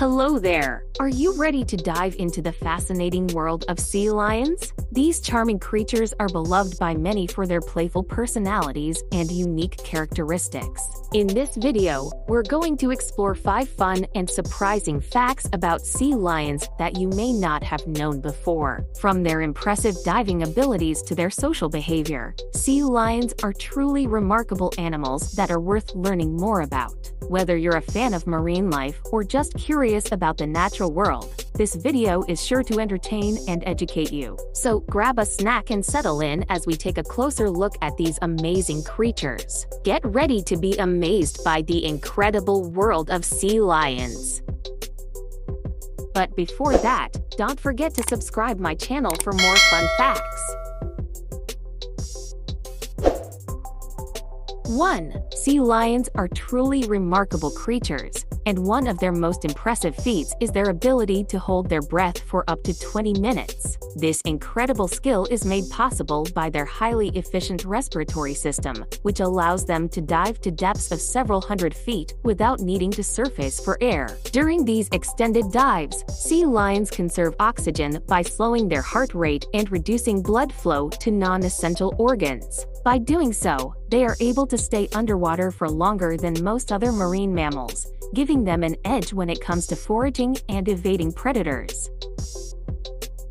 Hello there! Are you ready to dive into the fascinating world of sea lions? These charming creatures are beloved by many for their playful personalities and unique characteristics. In this video, we're going to explore 5 fun and surprising facts about sea lions that you may not have known before. From their impressive diving abilities to their social behavior, sea lions are truly remarkable animals that are worth learning more about. Whether you're a fan of marine life or just curious about the natural world, this video is sure to entertain and educate you. So grab a snack and settle in as we take a closer look at these amazing creatures. Get ready to be amazed by the incredible world of sea lions. But before that, don't forget to subscribe my channel for more fun facts. 1. Sea lions are truly remarkable creatures, and one of their most impressive feats is their ability to hold their breath for up to 20 minutes. This incredible skill is made possible by their highly efficient respiratory system, which allows them to dive to depths of several hundred feet without needing to surface for air. During these extended dives, sea lions conserve oxygen by slowing their heart rate and reducing blood flow to non-essential organs. By doing so, they are able to stay underwater for longer than most other marine mammals, giving them an edge when it comes to foraging and evading predators.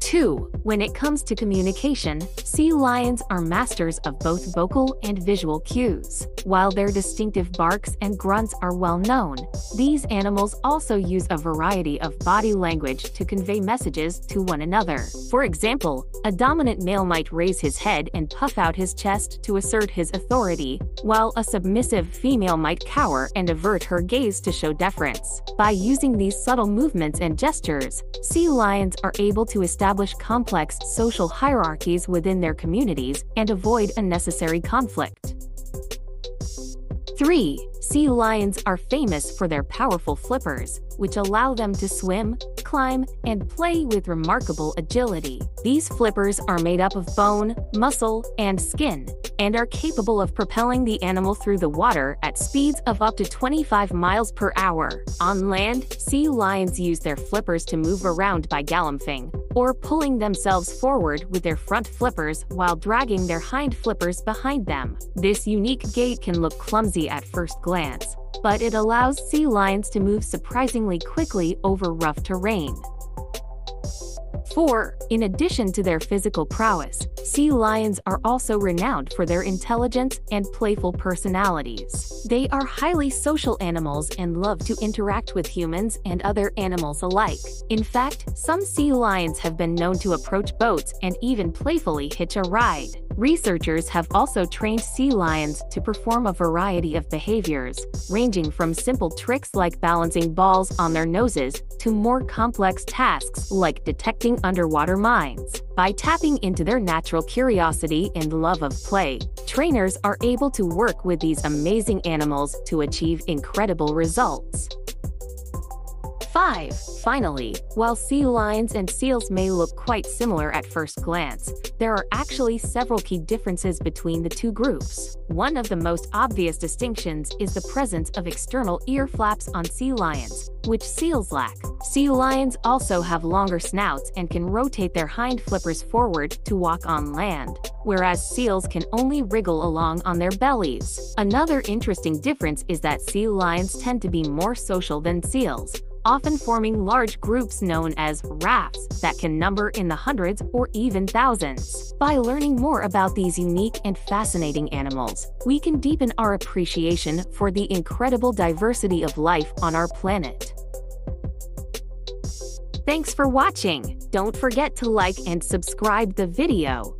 2. When it comes to communication, sea lions are masters of both vocal and visual cues. While their distinctive barks and grunts are well known, these animals also use a variety of body language to convey messages to one another. For example, a dominant male might raise his head and puff out his chest to assert his authority, while a submissive female might cower and avert her gaze to show deference. By using these subtle movements and gestures, sea lions are able to establish complex social hierarchies within their communities and avoid unnecessary conflict. 3. Sea lions are famous for their powerful flippers, which allow them to swim, climb, and play with remarkable agility. These flippers are made up of bone, muscle, and skin, and are capable of propelling the animal through the water at speeds of up to 25 miles per hour. On land, sea lions use their flippers to move around by galloping, or pulling themselves forward with their front flippers while dragging their hind flippers behind them. This unique gait can look clumsy at first glance, but it allows sea lions to move surprisingly quickly over rough terrain. 4. In addition to their physical prowess, sea lions are also renowned for their intelligence and playful personalities. They are highly social animals and love to interact with humans and other animals alike. In fact, some sea lions have been known to approach boats and even playfully hitch a ride. Researchers have also trained sea lions to perform a variety of behaviors, ranging from simple tricks like balancing balls on their noses to more complex tasks like detecting underwater mines. By tapping into their natural curiosity and love of play, trainers are able to work with these amazing animals to achieve incredible results. 5. Finally, while sea lions and seals may look quite similar at first glance, there are actually several key differences between the two groups. One of the most obvious distinctions is the presence of external ear flaps on sea lions, which seals lack. Sea lions also have longer snouts and can rotate their hind flippers forward to walk on land, whereas seals can only wriggle along on their bellies. Another interesting difference is that sea lions tend to be more social than seals, often forming large groups known as rafts that can number in the hundreds or even thousands. By learning more about these unique and fascinating animals, we can deepen our appreciation for the incredible diversity of life on our planet. Thanks for watching! Don't forget to like and subscribe the video.